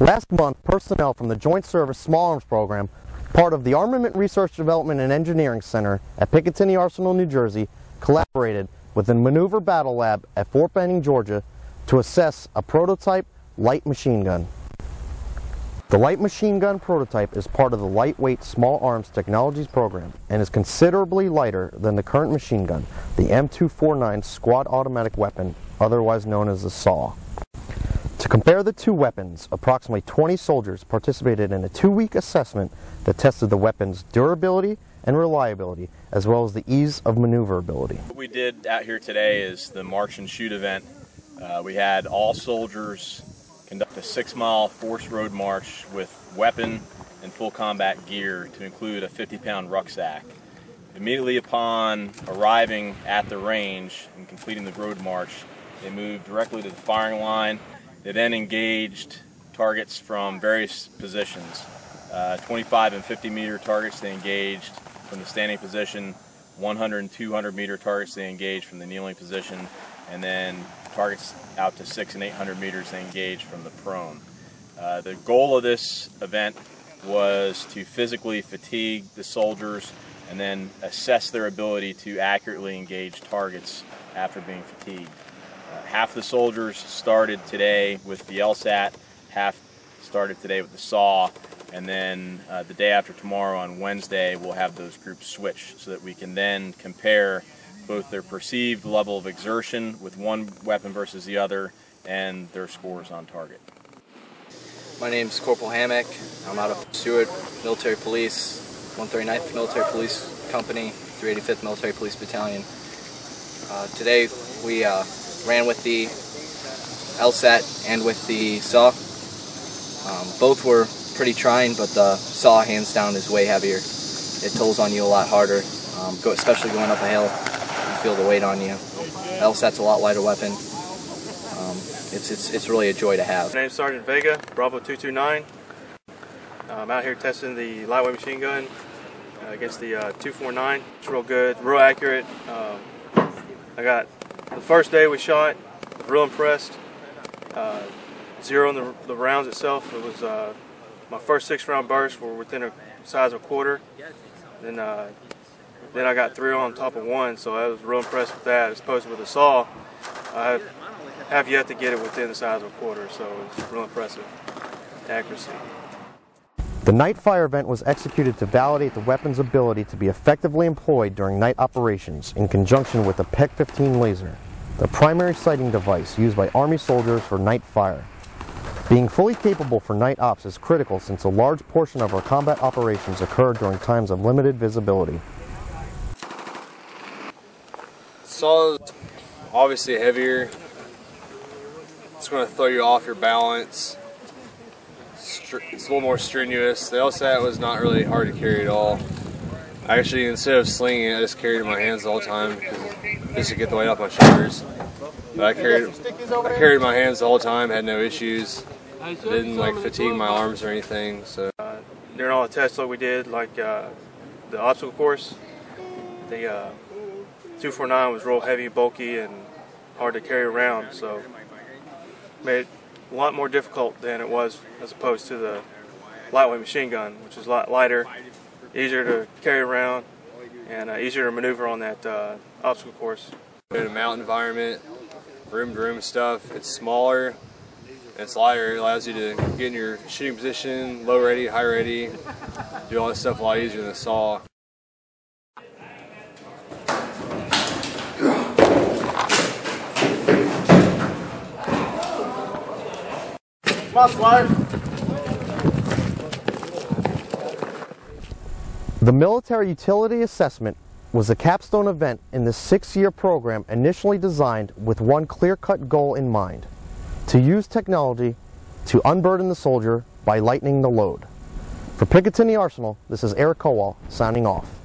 Last month, personnel from the Joint Service Small Arms Program, part of the Armament Research Development and Engineering Center at Picatinny Arsenal, New Jersey, collaborated with the Maneuver Battle Lab at Fort Benning, Georgia, to assess a prototype light machine gun. The light machine gun prototype is part of the Lightweight Small Arms Technologies program and is considerably lighter than the current machine gun, the M249 Squad Automatic Weapon, otherwise known as the SAW. Compare the two weapons, approximately 20 soldiers participated in a two-week assessment that tested the weapon's durability and reliability, as well as the ease of maneuverability. What we did out here today is the March and Shoot event. Uh, we had all soldiers conduct a six mile forced road march with weapon and full combat gear to include a 50 pound rucksack. Immediately upon arriving at the range and completing the road march, they moved directly to the firing line. They then engaged targets from various positions. Uh, 25 and 50 meter targets they engaged from the standing position, 100 and 200 meter targets they engaged from the kneeling position, and then targets out to six and 800 meters they engaged from the prone. Uh, the goal of this event was to physically fatigue the soldiers and then assess their ability to accurately engage targets after being fatigued. Half the soldiers started today with the LSAT, half started today with the SAW, and then uh, the day after tomorrow on Wednesday we'll have those groups switch so that we can then compare both their perceived level of exertion with one weapon versus the other and their scores on target. My name is Corporal Hammock. I'm out of Stewart Military Police, 139th Military Police Company, 385th Military Police Battalion. Uh, today we uh, ran with the LSAT and with the SAW. Um, both were pretty trying, but the SAW hands down is way heavier. It tolls on you a lot harder, um, go, especially going up a hill You feel the weight on you. LSAT's a lot lighter weapon. Um, it's, it's, it's really a joy to have. My name's Sergeant Vega, Bravo 229. I'm out here testing the lightweight machine gun uh, against the uh, 249. It's real good, real accurate. Um, I got the first day we shot, real impressed. Uh, zero in the, the, rounds itself. It was uh, my first six round bursts were within a size of a quarter. Then uh, then I got three on top of one, so I was real impressed with that. As opposed to with the SAW, I have yet to get it within the size of a quarter, so it's real impressive accuracy. The night fire event was executed to validate the weapon's ability to be effectively employed during night operations in conjunction with the PEQ-15 laser, the primary sighting device used by Army soldiers for night fire. Being fully capable for night ops is critical since a large portion of our combat operations occur during times of limited visibility. SAW obviously heavier. It's going to throw you off your balance. It's a little more strenuous. The LSAT was not really hard to carry at all. Actually, instead of slinging it, I just carried it in my hands all the time just to get the weight off my shoulders. But I carried, I carried my hands the whole time, had no issues. didn't like fatigue my arms or anything. So uh, during all the tests that we did, like uh, the obstacle course, the uh, 249 was real heavy, bulky, and hard to carry around, so made a lot more difficult than it was as opposed to the lightweight machine gun, which is a lot lighter, easier to carry around, and uh, easier to maneuver on that uh, obstacle course. In a mountain environment, room to room stuff, it's smaller, it's lighter, it allows you to get in your shooting position, low ready, high ready, do all this stuff a lot easier than the SAW. The Military Utility Assessment was a capstone event in the six-year program initially designed with one clear-cut goal in mind, to use technology to unburden the soldier by lightening the load. For Picatinny Arsenal, this is Eric Kowal signing off.